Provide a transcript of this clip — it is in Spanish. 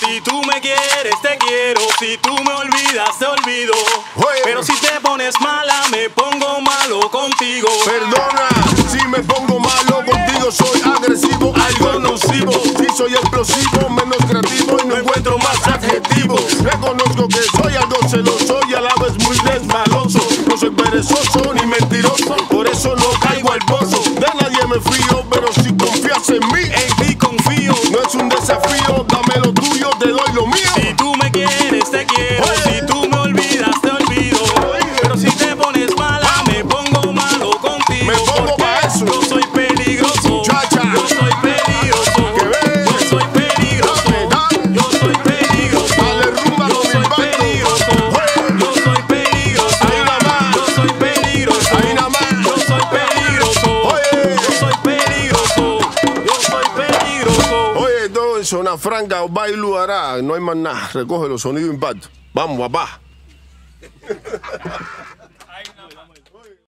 Si tú me quieres, te quiero. Si tú me olvidas, te olvido. Pero si te pones mala, me pongo malo contigo. Perdona, si me pongo malo contigo, soy agresivo, algo nocivo. Si soy explosivo, menos creativo y no, encuentro más adjetivos. Reconozco que soy algo celoso y a la vez muy desmaloso. No soy perezoso ni mentiroso, por eso no caigo al pozo. De nadie me fío, pero si confías en mí, en te quiero. Oye. Si tú en zona franca, bailo hará, no hay más nada. Recoge los sonidos impacto. Vamos, papá.